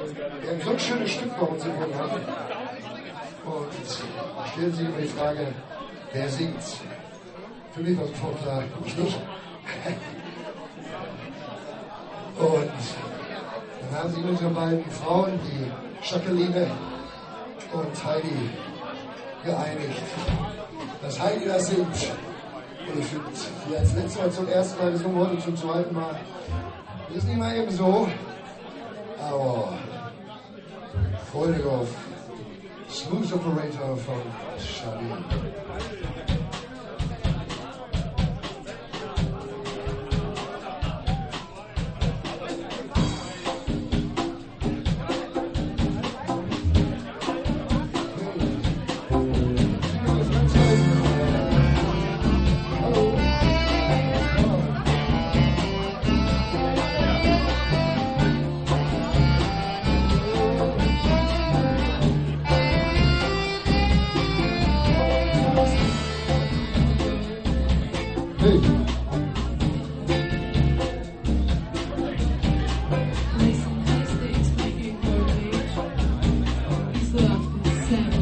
Wir haben so ein schönes Stück bei uns im Programm. Und stellen Sie immer die Frage, wer singt? Für mich war sofort klar, ich nicht. Und dann haben sich unsere beiden Frauen, die Jacqueline und Heidi, geeinigt, dass Heidi das singt. Und ich finde, die als letztes Mal zum ersten Mal gesungen wurde, zum zweiten Mal. Das ist nicht mal eben so. Aber Kolderov, smooth operator from Charlie. Yeah.